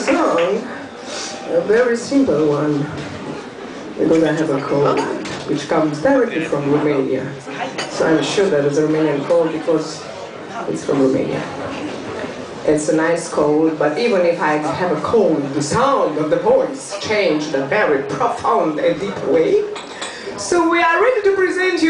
song, a very simple one, because I have a cold, which comes directly from Romania. So I'm sure that it's a Romanian cold because it's from Romania. It's a nice cold, but even if I have a cold, the sound of the voice changed in a very profound and deep way. So we are ready to present you